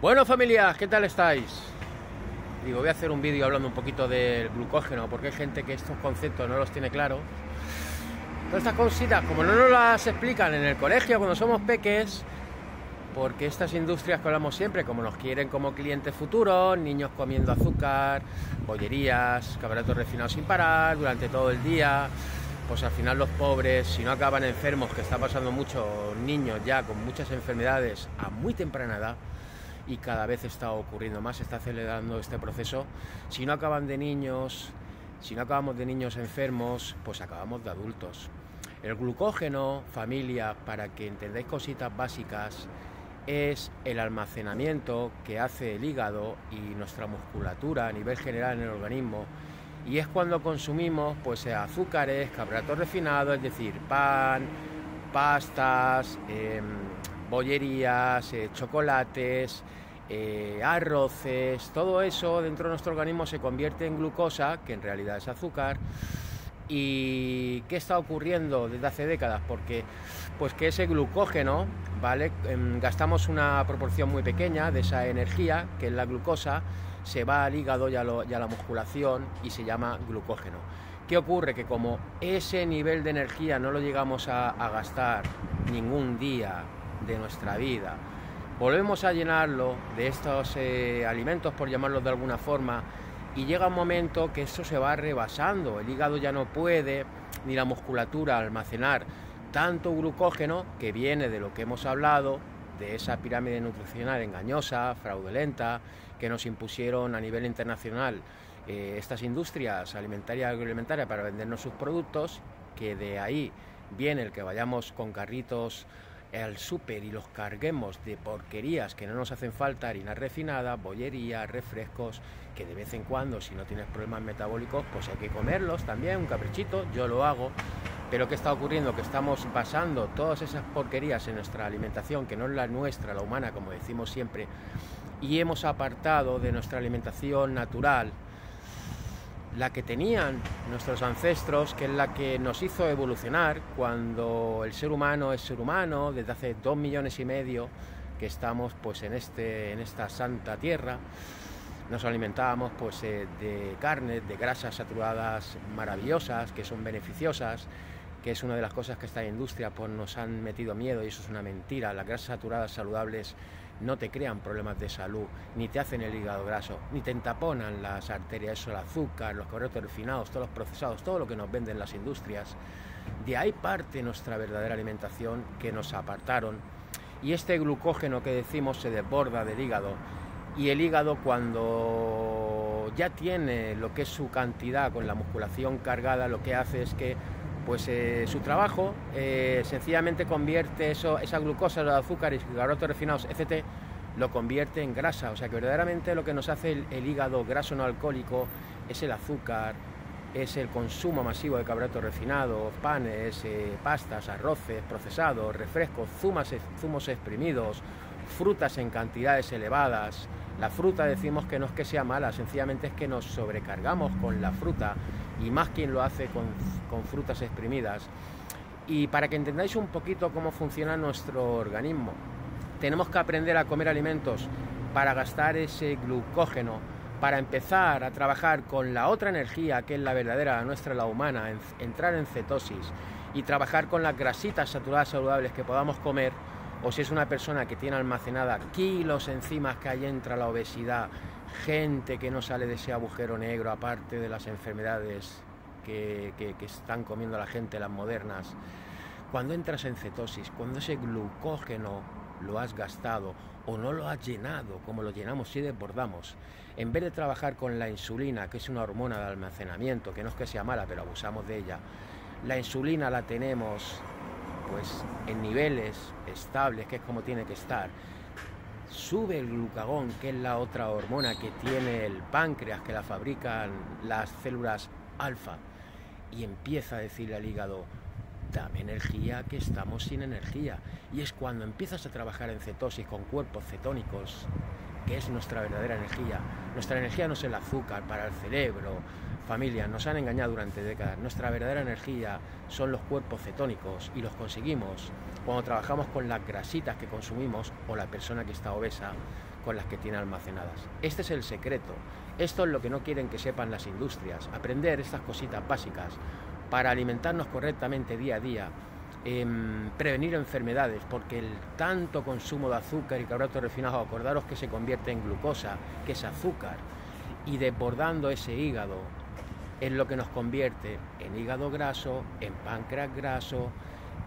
Bueno familia, ¿qué tal estáis? Digo, voy a hacer un vídeo hablando un poquito del glucógeno, porque hay gente que estos conceptos no los tiene claros. Todas estas cositas, como no nos las explican en el colegio cuando somos peques, porque estas industrias que hablamos siempre, como nos quieren como clientes futuros, niños comiendo azúcar, bollerías, cabratos refinados sin parar durante todo el día, pues al final los pobres, si no acaban enfermos, que está pasando muchos niños ya con muchas enfermedades a muy temprana edad, y cada vez está ocurriendo más, está acelerando este proceso. Si no acaban de niños, si no acabamos de niños enfermos, pues acabamos de adultos. El glucógeno, familia, para que entendáis cositas básicas, es el almacenamiento que hace el hígado y nuestra musculatura a nivel general en el organismo. Y es cuando consumimos pues azúcares, carbohidratos refinados, es decir, pan, pastas, em, bollerías, eh, chocolates, eh, arroces, todo eso dentro de nuestro organismo se convierte en glucosa, que en realidad es azúcar. ¿Y qué está ocurriendo desde hace décadas? Porque pues que ese glucógeno, ¿vale? Em, gastamos una proporción muy pequeña de esa energía, que es la glucosa, se va al hígado y a, la musculación y se llama glucógeno. ¿Qué ocurre? Que como ese nivel de energía no lo llegamos a gastar ningún día de nuestra vida, volvemos a llenarlo de estos eh, alimentos, por llamarlos de alguna forma, y llega un momento que eso se va rebasando, el hígado ya no puede, ni la musculatura, almacenar tanto glucógeno que viene de lo que hemos hablado, de esa pirámide nutricional engañosa, fraudulenta, que nos impusieron a nivel internacional eh, estas industrias alimentarias y agroalimentarias para vendernos sus productos, que de ahí viene el que vayamos con carritos al súper y los carguemos de porquerías que no nos hacen falta, harina refinada, bollería, refrescos, que de vez en cuando, si no tienes problemas metabólicos, pues hay que comerlos también, un caprichito, yo lo hago. Pero ¿qué está ocurriendo? Que estamos basando todas esas porquerías en nuestra alimentación, que no es la nuestra, la humana, como decimos siempre, y hemos apartado de nuestra alimentación natural, la que tenían nuestros ancestros, que es la que nos hizo evolucionar cuando el ser humano es ser humano, desde hace dos millones y medio que estamos pues en, este, en esta santa tierra. Nos alimentábamos pues eh, de carne, de grasas saturadas maravillosas, que son beneficiosas, que es una de las cosas que esta industria pues, nos han metido miedo y eso es una mentira. Las grasas saturadas saludables no te crean problemas de salud, ni te hacen el hígado graso, ni te entaponan las arterias, eso, el azúcar, los carbohidratos refinados, todos los procesados, todo lo que nos venden las industrias. De ahí parte nuestra verdadera alimentación que nos apartaron. Y este glucógeno que decimos se desborda del hígado. Y el hígado cuando ya tiene lo que es su cantidad con la musculación cargada, lo que hace es que pues eh, su trabajo eh, sencillamente convierte eso, esa glucosa, los azúcares, carbohidratos refinados, etc., lo convierte en grasa. O sea que verdaderamente lo que nos hace el, hígado graso no alcohólico es el azúcar, es el consumo masivo de carbohidratos refinados, panes, eh, pastas, arroces, procesados, refrescos, zumos, zumos exprimidos, frutas en cantidades elevadas. La fruta decimos que no es que sea mala, sencillamente es que nos sobrecargamos con la fruta y más quien lo hace con, frutas exprimidas. Y para que entendáis un poquito cómo funciona nuestro organismo, tenemos que aprender a comer alimentos para gastar ese glucógeno, para empezar a trabajar con la otra energía que es la verdadera, nuestra, la humana, entrar en cetosis y trabajar con las grasitas saturadas saludables que podamos comer, o si es una persona que tiene almacenada kilos encima que ahí entra la obesidad, gente que no sale de ese agujero negro, aparte de las enfermedades que, están comiendo la gente, las modernas. Cuando entras en cetosis, cuando ese glucógeno lo has gastado o no lo has llenado, como lo llenamos si desbordamos, en vez de trabajar con la insulina, que es una hormona de almacenamiento, que no es que sea mala, pero abusamos de ella, la insulina la tenemos pues en niveles estables, que es como tiene que estar, sube el glucagón, que es la otra hormona que tiene el páncreas, que la fabrican las células alfa, y empieza a decirle al hígado, dame energía, que estamos sin energía. Y es cuando empiezas a trabajar en cetosis con cuerpos cetónicos, que es nuestra verdadera energía. Nuestra energía no es el azúcar para el cerebro, Familia, nos han engañado durante décadas. Nuestra verdadera energía son los cuerpos cetónicos y los conseguimos cuando trabajamos con las grasitas que consumimos o la persona que está obesa con las que tiene almacenadas. Este es el secreto. Esto es lo que no quieren que sepan las industrias. Aprender estas cositas básicas para alimentarnos correctamente día a día, em, prevenir enfermedades, porque el tanto consumo de azúcar y carbohidratos refinados, acordaros que se convierte en glucosa, que es azúcar, y desbordando ese hígado, es lo que nos convierte en hígado graso, en páncreas graso,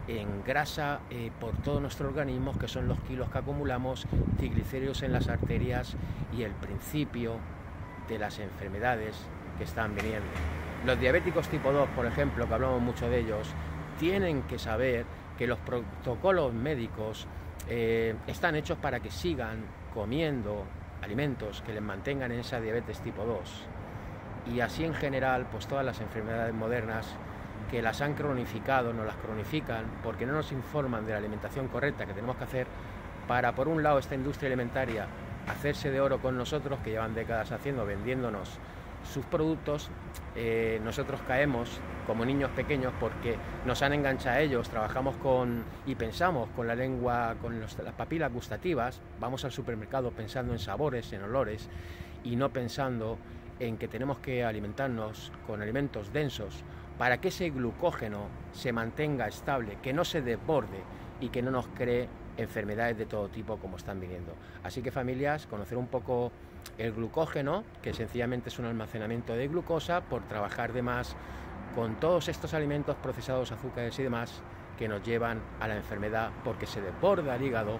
en grasa eh, por todo nuestro organismo, que son los kilos que acumulamos, triglicéridos en las arterias y el principio de las enfermedades que están viniendo. Los diabéticos tipo 2, por ejemplo, que hablamos mucho de ellos, tienen que saber que los protocolos médicos eh, están hechos para que sigan comiendo alimentos que les mantengan en esa diabetes tipo 2 y así en general, pues todas las enfermedades modernas que las han cronificado, no las cronifican porque no nos informan de la alimentación correcta que tenemos que hacer para, por un lado, esta industria alimentaria hacerse de oro con nosotros, que llevan décadas haciendo, vendiéndonos sus productos, eh, nosotros caemos como niños pequeños porque nos han enganchado a ellos, trabajamos con y pensamos con la lengua, con las papilas gustativas, vamos al supermercado pensando en sabores, en olores y no pensando en que tenemos que alimentarnos con alimentos densos para que ese glucógeno se mantenga estable, que no se desborde y que no nos cree enfermedades de todo tipo como están viniendo. Así que familias, conocer un poco el glucógeno, que sencillamente es un almacenamiento de glucosa por trabajar de más con todos estos alimentos procesados, azúcares y demás que nos llevan a la enfermedad porque se desborda el hígado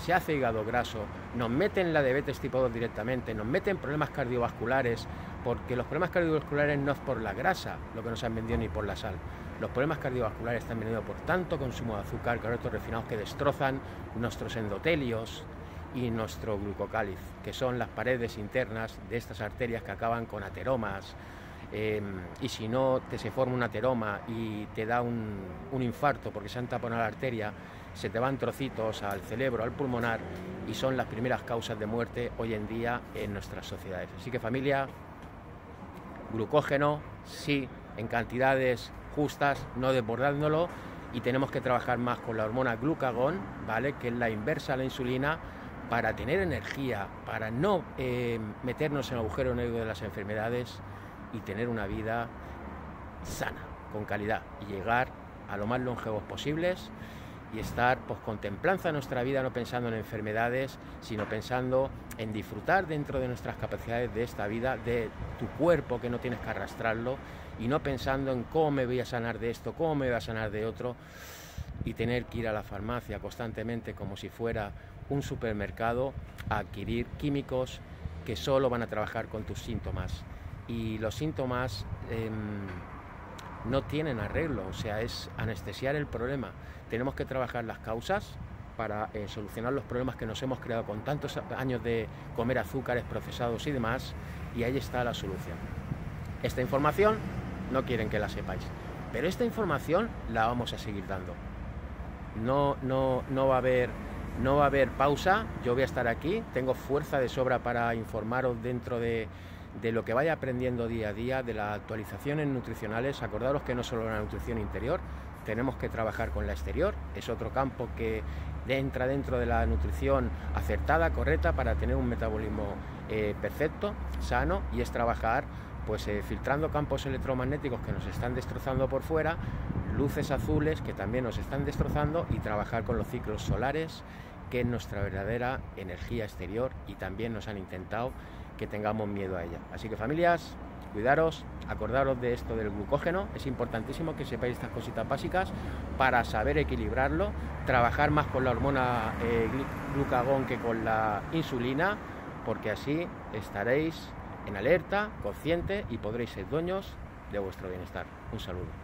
se hace hígado graso, nos meten la diabetes tipo 2 directamente, nos meten problemas cardiovasculares, porque los problemas cardiovasculares no es por la grasa lo que nos han vendido ni por la sal. Los problemas cardiovasculares están venidos por tanto consumo de azúcar, carbohidratos refinados que destrozan nuestros endotelios y nuestro glucocáliz, que son las paredes internas de estas arterias que acaban con ateromas, em, y si no te se forma un ateroma y te da un, un infarto porque se han taponado la arteria, se te van trocitos al cerebro, al pulmonar y son las primeras causas de muerte hoy en día en nuestras sociedades. Así que familia, glucógeno, sí, en cantidades justas, no desbordándolo y tenemos que trabajar más con la hormona glucagón, ¿vale? Que es la inversa a la insulina para tener energía, para no eh, meternos en el agujero negro de las enfermedades y tener una vida sana, con calidad y llegar a lo más longevos posibles y estar pues contemplanza nuestra vida no pensando en enfermedades, sino pensando en disfrutar dentro de nuestras capacidades de esta vida, de tu cuerpo que no tienes que arrastrarlo y no pensando en cómo me voy a sanar de esto, cómo me voy a sanar de otro y tener que ir a la farmacia constantemente como si fuera un supermercado a adquirir químicos que solo van a trabajar con tus síntomas. Y los síntomas em, no tienen arreglo, o sea, es anestesiar el problema. Tenemos que trabajar las causas para eh, solucionar los problemas que nos hemos creado con tantos años de comer azúcares procesados y demás, y ahí está la solución. Esta información no quieren que la sepáis, pero esta información la vamos a seguir dando. No, no, no va a haber no va a haber pausa, yo voy a estar aquí, tengo fuerza de sobra para informaros dentro de, de lo que vaya aprendiendo día a día, de las actualizaciones nutricionales. Acordaros que no solo la nutrición interior, tenemos que trabajar con la exterior, es otro campo que entra dentro de la nutrición acertada, correcta, para tener un metabolismo eh, perfecto, sano, y es trabajar pues eh, filtrando campos electromagnéticos que nos están destrozando por fuera, luces azules que también nos están destrozando y trabajar con los ciclos solares, que es nuestra verdadera energía exterior y también nos han intentado que tengamos miedo a ella. Así que familias, cuidaros, acordaros de esto del glucógeno, es importantísimo que sepáis estas cositas básicas para saber equilibrarlo, trabajar más con la hormona eh, glucagón que con la insulina, porque así estaréis en alerta, consciente y podréis ser dueños de vuestro bienestar. Un saludo.